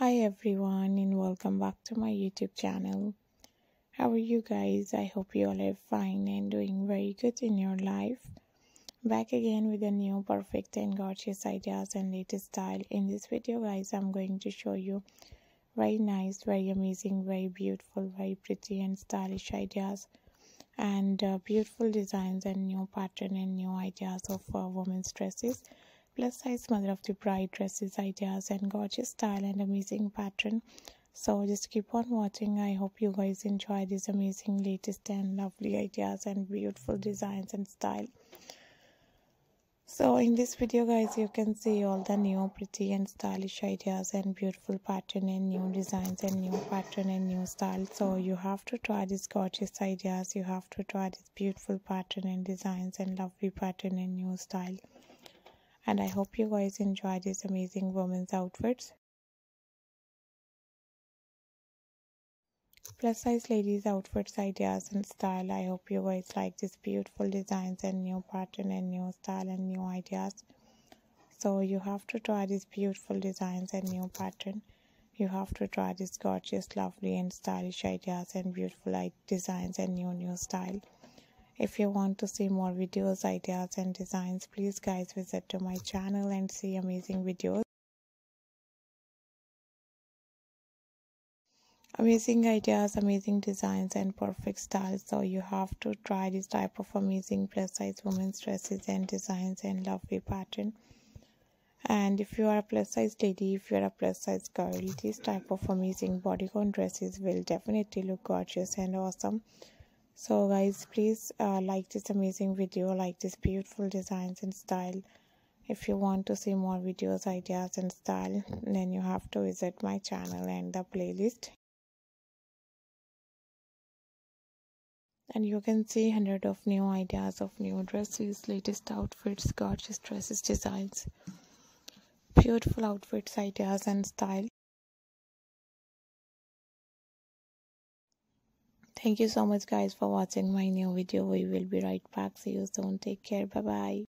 Hi everyone and welcome back to my YouTube channel. How are you guys? I hope you all are fine and doing very good in your life. Back again with a new perfect and gorgeous ideas and latest style. In this video guys, I'm going to show you very nice, very amazing, very beautiful, very pretty and stylish ideas and uh, beautiful designs and new pattern and new ideas of uh, women's dresses plus size mother of the bride dresses ideas and gorgeous style and amazing pattern. So just keep on watching. I hope you guys enjoy these amazing latest and lovely ideas and beautiful designs and style. So in this video guys you can see all the new pretty and stylish ideas and beautiful pattern and new designs and new pattern and new style. So you have to try these gorgeous ideas. You have to try this beautiful pattern and designs and lovely pattern and new style and I hope you guys enjoy these amazing women's outfits. Plus size ladies outfits ideas and style. I hope you guys like these beautiful designs and new pattern and new style and new ideas. So you have to try these beautiful designs and new pattern. You have to try these gorgeous, lovely and stylish ideas and beautiful designs and new new style if you want to see more videos ideas and designs please guys visit to my channel and see amazing videos. Amazing ideas amazing designs and perfect styles. So you have to try this type of amazing plus size women's dresses and designs and lovely pattern. And if you are a plus size lady if you are a plus size girl this type of amazing bodycon dresses will definitely look gorgeous and awesome so guys please uh, like this amazing video like this beautiful designs and style. If you want to see more videos ideas and style then you have to visit my channel and the playlist. And you can see hundred of new ideas of new dresses latest outfits gorgeous dresses designs. Beautiful outfits ideas and style Thank you so much guys for watching my new video. We will be right back. See you soon. Take care. Bye bye.